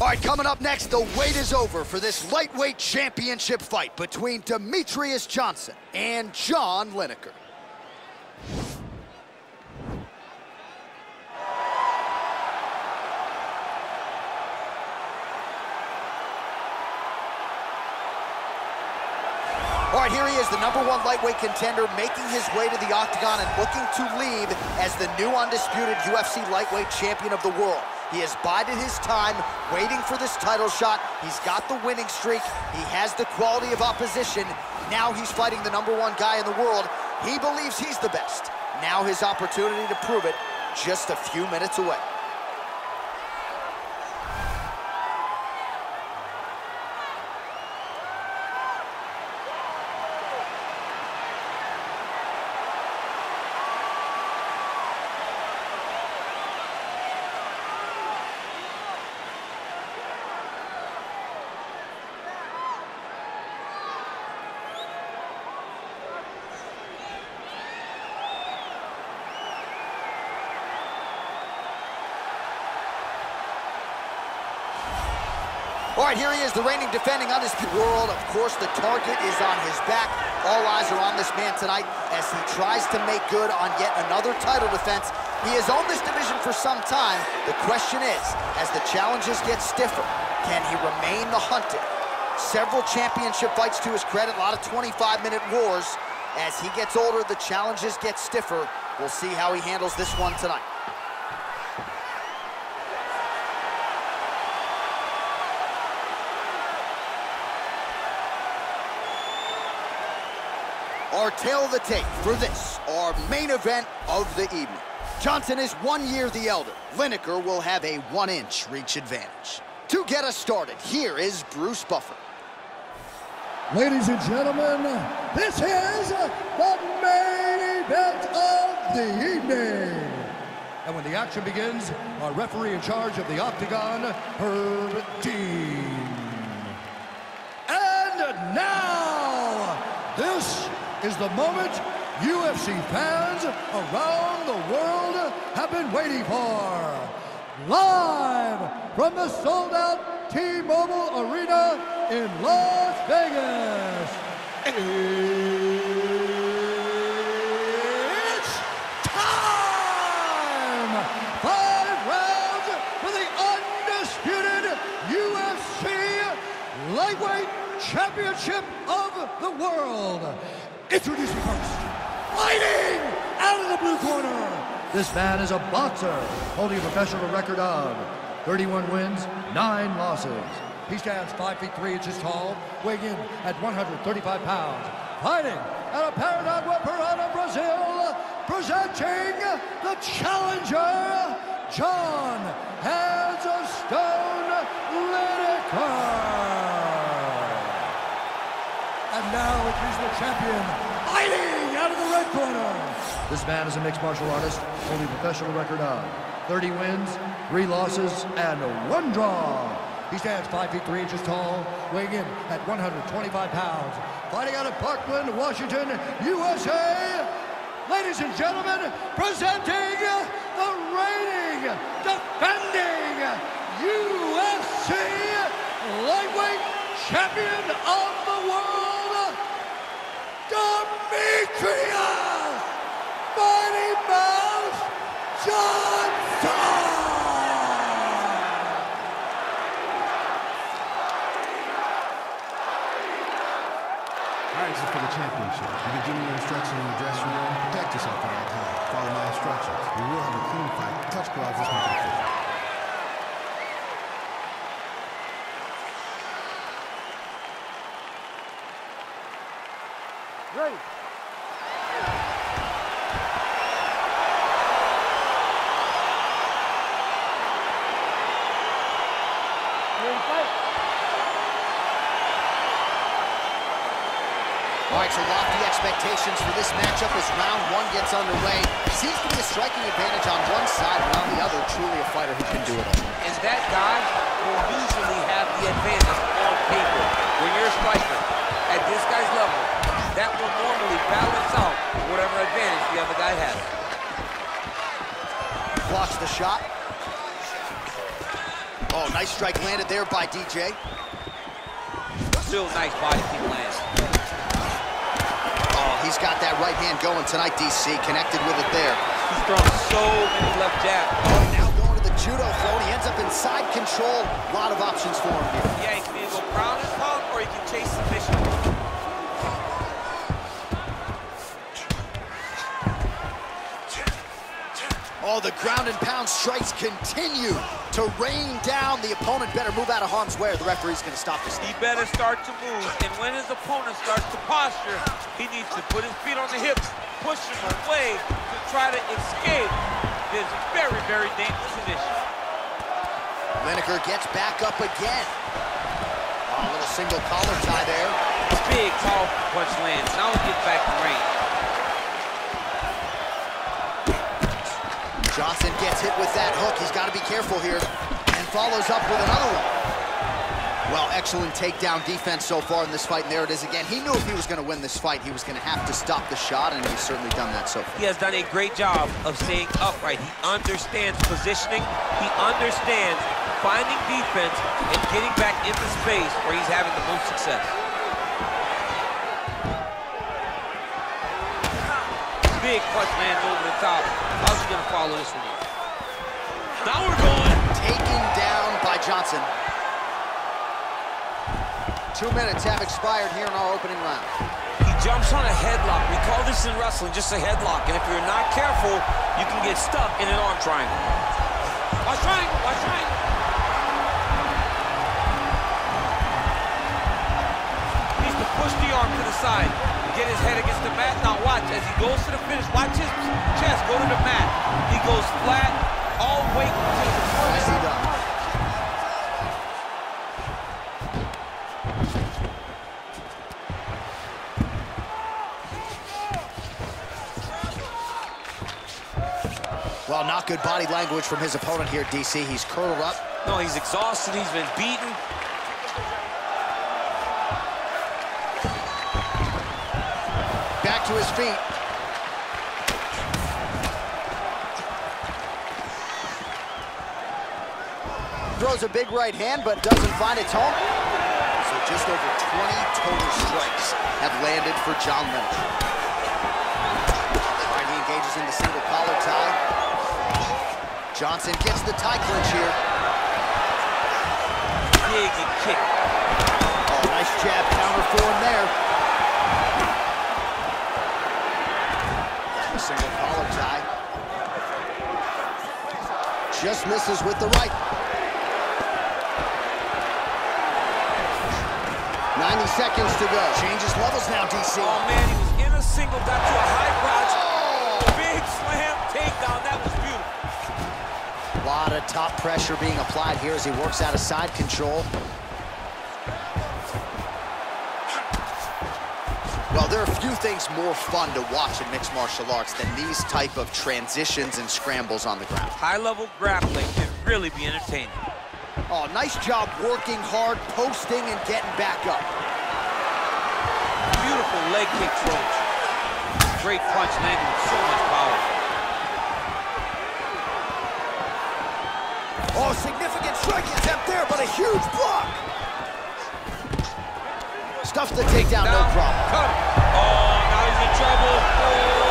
All right, coming up next, the wait is over for this lightweight championship fight between Demetrious Johnson and John Lineker. All right, here he is, the number one lightweight contender, making his way to the octagon and looking to leave as the new undisputed UFC lightweight champion of the world. He has bided his time, waiting for this title shot. He's got the winning streak. He has the quality of opposition. Now he's fighting the number one guy in the world. He believes he's the best. Now his opportunity to prove it just a few minutes away. All right, here he is, the reigning defending undisputed world. Of course, the target is on his back. All eyes are on this man tonight as he tries to make good on yet another title defense. He has owned this division for some time. The question is, as the challenges get stiffer, can he remain the hunted? Several championship fights to his credit, a lot of 25-minute wars. As he gets older, the challenges get stiffer. We'll see how he handles this one tonight. Tail the tape for this, our main event of the evening. Johnson is one year the elder. Lineker will have a one-inch reach advantage. To get us started, here is Bruce Buffer. Ladies and gentlemen, this is the main event of the evening. And when the action begins, our referee in charge of the Octagon, Herb Dean. And now, this is the moment UFC fans around the world have been waiting for. Live from the sold-out T-Mobile Arena in Las Vegas. It's time! For the undisputed UFC Lightweight Championship of the World. Introducing first, fighting out of the blue corner. This man is a boxer, holding a professional record of 31 wins, 9 losses. He stands 5 feet 3 inches tall, weighing in at 135 pounds. Fighting out of Paranagua, Parana, Brazil, presenting the challenger, John Hands of Stone Lineker. And now it is the champion, fighting out of the red corner. This man is a mixed martial artist, holding a professional record of 30 wins, 3 losses, and 1 draw. He stands 5 feet 3 inches tall, weighing in at 125 pounds. Fighting out of Parkland, Washington, USA. Ladies and gentlemen, presenting the reigning, defending UFC lightweight champion of the world, Demetrious Mighty Mouse Johnson! All right, this is for the championship. You can give me your instructions in the dressing room. Protect yourself at all times. Follow my instructions. We will have a clean fight. Touch gloves. Let's make it official. Ready. All right, so lofty expectations for this matchup as round one gets underway. Seems to be a striking advantage on one side, but on the other, truly a fighter who can do it all. And that guy will usually have the advantage on paper. When you're a striker at this guy's level, that will normally balance out whatever advantage the other guy has. Blocks the shot. Oh, nice strike landed there by DJ. Still nice body kick lands. He's got that right hand going tonight, DC. Connected with it there. He's throwing so many left jabs. Oh, now going to the judo throw, and he ends up inside control. A lot of options for him here. The ground and pound strikes continue to rain down. The opponent better move out of harm's way or the referee's going to stop this. He better start to move, and when his opponent starts to posture, he needs to put his feet on the hips, push him away to try to escape this very, very dangerous position. Lineker gets back up again. Oh, a little single collar tie there. Big, powerful punch lands. Now he gets back to range. Johnson gets hit with that hook. He's got to be careful here. And follows up with another one. Well, excellent takedown defense so far in this fight, and there it is again. He knew if he was going to win this fight, he was going to have to stop the shot, and he's certainly done that so far. He has done a great job of staying upright. He understands positioning. He understands finding defense and getting back into space where he's having the most success. Big punch lands over the top. How's he gonna follow this one up? Now we're going. Taken down by Johnson. Two minutes have expired here in our opening round. He jumps on a headlock. We call this in wrestling just a headlock. And if you're not careful, you can get stuck in an arm triangle. Watch triangle, watch triangle. Needs to push the arm to the side. Get his head against the mat. Now watch, as he goes to the finish, watch his chest go to the mat. He goes flat, all weight to the Nicely first. done. Well, not good body language from his opponent here, DC. He's curled up. No, he's exhausted. He's been beaten. To his feet. Throws a big right hand, but doesn't find its home. So just over 20 total strikes have landed for John Lynch. Right, he engages in the single collar tie. Johnson gets the tie clinch here. Big kick. Oh, nice jab counter for him there. The single collar tie. Just misses with the right. 90 seconds to go. Changes levels now, DC. Oh man, he was in a single, got to a high crotch. Oh! Big slam takedown. That was beautiful. A lot of top pressure being applied here as he works out of side control. There are a few things more fun to watch in mixed martial arts than these type of transitions and scrambles on the ground. High-level grappling can really be entertaining. Oh, nice job working hard, posting, and getting back up. Beautiful leg kick throws. Great punch landing with so much power. Oh, significant strike attempt there, but a huge block. Stuffs the takedown, no problem. Cut. Oh, now he's in trouble. Oh.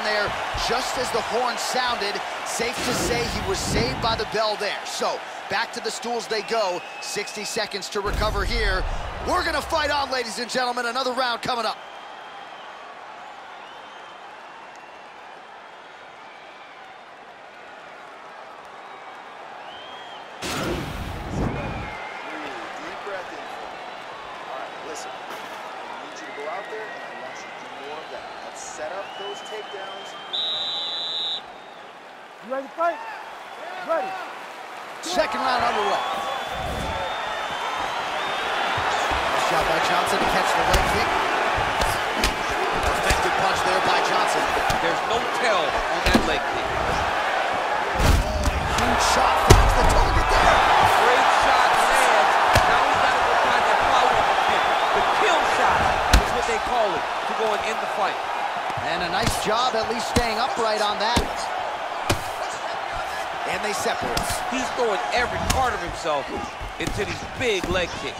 in there just as the horn sounded. Safe to say he was saved by the bell there. So back to the stools they go. 60 seconds to recover here. We're going to fight on, ladies and gentlemen. Another round coming up. listen, I need you to go out there and I want you to do more of that. Let's set up those takedowns. You ready to fight? Ready. Second round underway. Nice job by Johnson to catch the leg kick. Effective punch there by Johnson. There's no tell on that leg kick. Huge shot finds the target there. Great shot lands. Now he's got to go find that follow-up kick. The kill shot is what they call it to go and end the fight. And a nice job at least staying upright on that. And they separate. He's throwing every part of himself into these big leg kicks.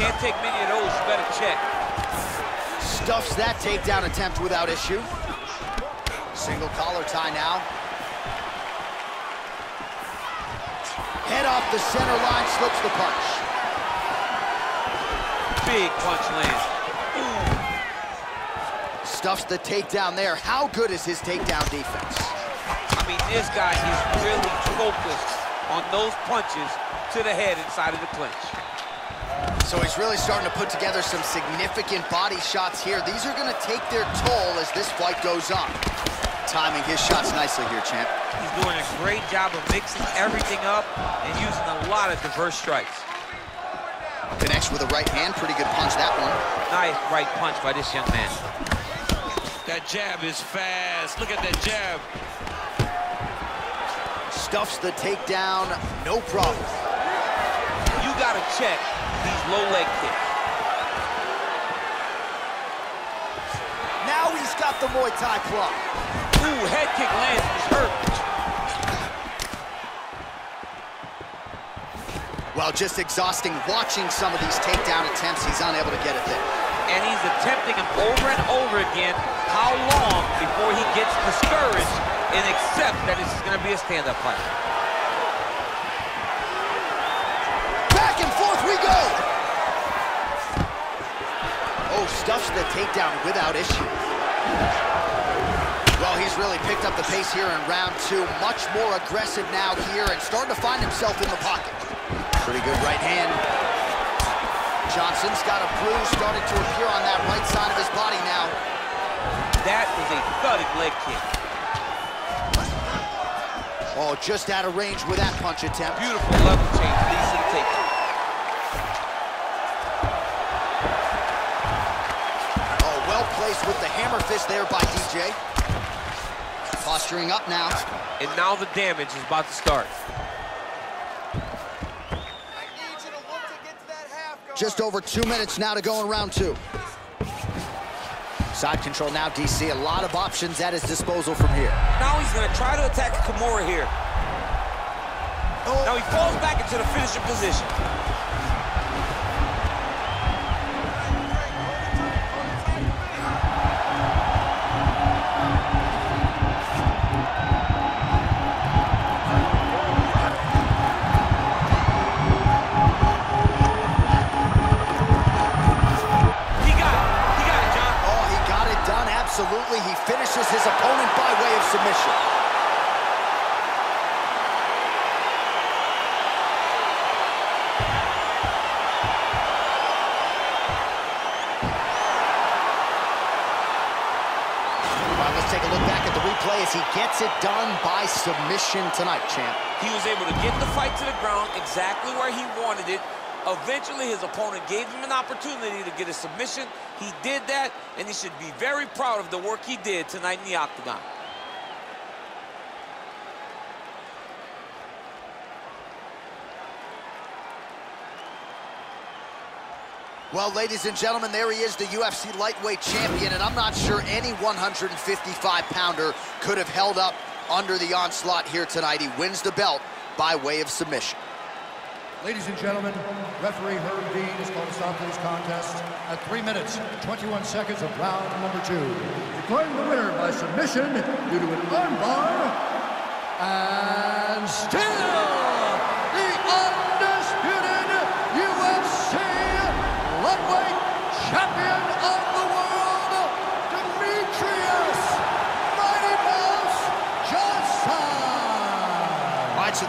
Can't take many of those, you better check. Stuffs that takedown attempt without issue. Single collar tie now. Head off the center line, slips the punch. Big punch lands. Stuffs the takedown there. How good is his takedown defense? I mean, this guy is really focused on those punches to the head inside of the clinch. So he's really starting to put together some significant body shots here. These are going to take their toll as this fight goes on. Timing his shots nicely here, champ. He's doing a great job of mixing everything up and using a lot of diverse strikes. Connects with a right hand. Pretty good punch, that one. Nice right punch by this young man. That jab is fast. Look at that jab. Stuffs the takedown, no problem. You got to check these low leg kicks. Now he's got the Muay Thai club. Ooh, head kick lands. He's hurt. Well, just exhausting watching some of these takedown attempts. He's unable to get it there. And he's attempting them over and over again. How long before he gets discouraged and accepts that this is going to be a stand-up fight? Back and forth we go. Oh, stuffs the takedown without issue. Well, he's really picked up the pace here in round two. Much more aggressive now here and starting to find himself in the pocket. Pretty good right hand. Johnson's got a bruise starting to appear on that right side of his body now. That was a thudding leg kick. Oh, just out of range with that punch attempt. Beautiful level change leads to the takedown. Oh, well placed with the hammer fist there by DJ. Posturing up now. And now the damage is about to start. Just over two minutes now to go in round two. Side control now, DC. A lot of options at his disposal from here. Now he's going to try to attack Kimura here. Now he falls back into the finishing position. As he gets it done by submission tonight, champ. He was able to get the fight to the ground exactly where he wanted it. Eventually, his opponent gave him an opportunity to get a submission. He did that, and he should be very proud of the work he did tonight in the octagon. Well, ladies and gentlemen, there he is, the UFC lightweight champion, and I'm not sure any 155-pounder could have held up under the onslaught here tonight. He wins the belt by way of submission. Ladies and gentlemen, referee Herb Dean is going to stop this contest at 3 minutes, 21 seconds of round number two. Declaring the winner by submission due to an armbar. And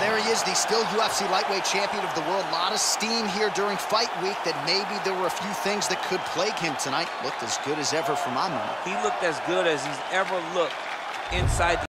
there he is, the still UFC lightweight champion of the world. A lot of steam here during fight week that maybe there were a few things that could plague him tonight. Looked as good as ever for my money. He looked as good as he's ever looked inside the